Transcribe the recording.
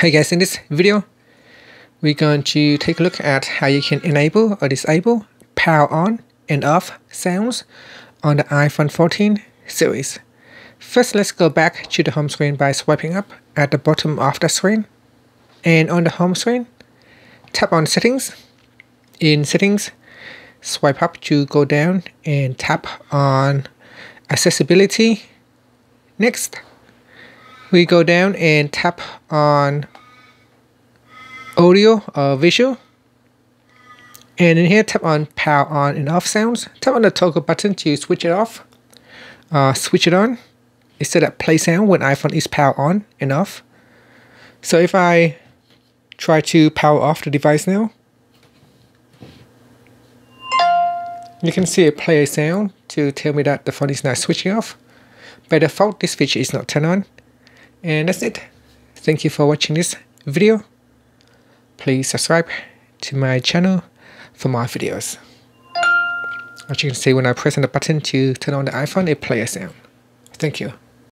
Hey guys, in this video, we're going to take a look at how you can enable or disable power on and off sounds on the iPhone 14 series. First, let's go back to the home screen by swiping up at the bottom of the screen. And on the home screen, tap on settings. In settings, swipe up to go down and tap on accessibility. Next, we go down and tap on audio or visual. And in here, tap on power on and off sounds. Tap on the toggle button to switch it off, uh, switch it on. It said that play sound when iPhone is power on and off. So if I try to power off the device now, you can see it play a sound to tell me that the phone is not switching off. By default, this feature is not turned on. And that's it. Thank you for watching this video. Please subscribe to my channel for more videos. As you can see when I press on the button to turn on the iPhone, it plays a sound. Thank you.